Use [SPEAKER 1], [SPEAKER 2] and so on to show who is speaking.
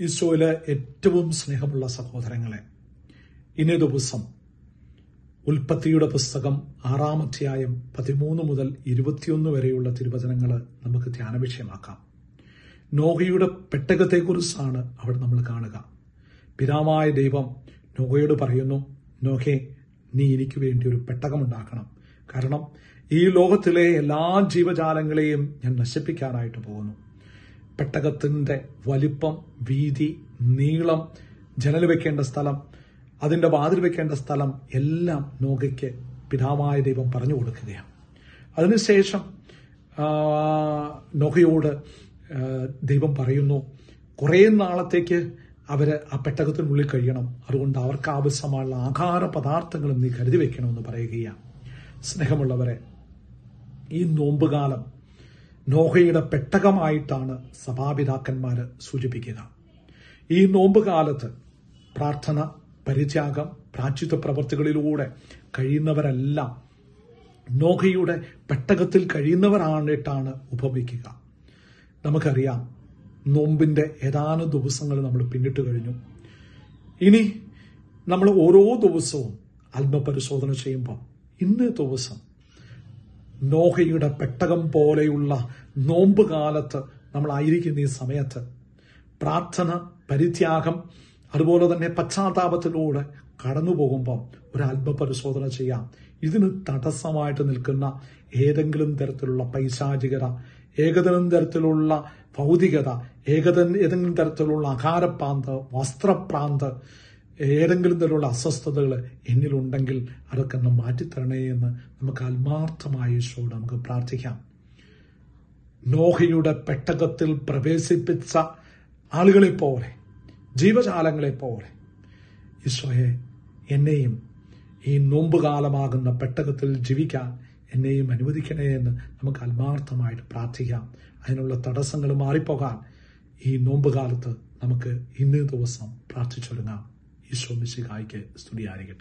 [SPEAKER 1] ഈശോയിലെ ഏറ്റവും സ്നേഹമുള്ള സഹോദരങ്ങളെ ഇനി ദിവസം ഉൽപ്പത്തിയുടെ പുസ്തകം ആറാം അധ്യായം പതിമൂന്ന് മുതൽ ഇരുപത്തിയൊന്ന് വരെയുള്ള തിരുവചനങ്ങൾ നമുക്ക് ധ്യാനവിഷയമാക്കാം. നോഹയുടെ പെട്ടകത്തെക്കുറിച്ചാണ് അവിടെ നമ്മൾ കാണുക. പിതാവായ ദൈവം നോഹയോട് പറയുന്നു നോഹെ നീ എനിക്ക് വേണ്ടി ഒരു പെട്ടകമുണ്ടാക്കണം കാരണം ഈ ലോകത്തിലെ എല്ലാ ജീവജാലങ്ങളെയും ഞാൻ നശിപ്പിക്കാനായിട്ട് പോകുന്നു. പെട്ടകത്തിന്റെ വലിപ്പം വീതി നീളം ജനൽ വെക്കേണ്ട സ്ഥലം അതിന്റെ വാതിൽ വെക്കേണ്ട സ്ഥലം എല്ലാം നോഗയ്ക്ക് പിതാവായ ദൈവം പറഞ്ഞു കൊടുക്കുകയാണ്. അതിനുശേഷം നോഹയോട് ദൈവം പറയുന്നു കുറേ നാളത്തേക്ക് അവർ ആ പെട്ടകത്തിനുള്ളിൽ കഴിയണം. അതുകൊണ്ട് അവർക്ക് ആവശ്യമായുള്ള ആഹാര പദാർത്ഥങ്ങളും നീ കരുതി വെക്കണമെന്ന് പറയുകയാണ്. സ്നേഹമുള്ളവരെ ഈ നോമ്പുകാലം നോഹയുടെ പെട്ടകമായിട്ടാണ് സഭാപിതാക്കന്മാർ സൂചിപ്പിക്കുക. ഈ നോമ്പ് കാലത്ത് പ്രാർത്ഥന പരിത്യാഗം പ്രാചിത്വ പ്രവർത്തികളിലൂടെ കഴിയുന്നവരെല്ലാം നോഹയുടെ പെട്ടകത്തിൽ കഴിയുന്നവരാണിട്ടാണ് ഉപമിക്കുക. നമുക്കറിയാം നോമ്പിന്റെ ഏതാനും ദിവസങ്ങൾ നമ്മൾ പിന്നിട്ട് കഴിഞ്ഞു. ഇനി നമ്മൾ ഓരോ ദിവസവും ആത്മപരിശോധന ചെയ്യുമ്പോൾ ഇന്ന് ദിവസം നോഹയുടെ പെട്ടകം പോലെയുള്ള നോമ്പ് കാലത്ത് നമ്മളായിരിക്കുന്ന ഈ സമയത്ത് പ്രാർത്ഥന പരിത്യാഗം അതുപോലെ തന്നെ പശ്ചാത്താപത്തിലൂടെ കടന്നു പോകുമ്പോൾ ഒരു ആത്മപരിശോധന ചെയ്യാം. ഇതിന് തടസ്സമായിട്ട് നിൽക്കുന്ന ഏതെങ്കിലും തരത്തിലുള്ള പൈശാചികത ഏകദിനം തരത്തിലുള്ള ഭൗതികത ഏകദൻ ഏതെങ്കിലും തരത്തിലുള്ള അകാരപ്രാന്ത് വസ്ത്രപ്രാന്ത് ഏതെങ്കിലും തരത്തിലുള്ള അസ്വസ്ഥതകൾ എന്നിലുണ്ടെങ്കിൽ അതൊക്കെ ഒന്ന് മാറ്റിത്തരണേ എന്ന് നമുക്ക് ആത്മാർത്ഥമായ ഈശോട് നമുക്ക് പ്രാർത്ഥിക്കാം. നോഹയുടെ പെട്ടകത്തിൽ പ്രവേശിപ്പിച്ച ആളുകളെ പോലെ ജീവജാലങ്ങളെ പോലെ ഈശോയെ എന്നെയും ഈ നോമ്പുകാലമാകുന്ന പെട്ടകത്തിൽ ജീവിക്കാൻ എന്നെയും അനുവദിക്കണേ എന്ന് നമുക്ക് ആത്മാർത്ഥമായിട്ട് പ്രാർത്ഥിക്കാം. അതിനുള്ള തടസ്സങ്ങൾ മാറിപ്പോകാൻ ഈ നോമ്പുകാലത്ത് നമുക്ക് ഇന്നേ ദിവസം പ്രാർത്ഥിച്ചൊരുങ്ങാം. हिस्सों में सिखाई के स्टडी आ रही के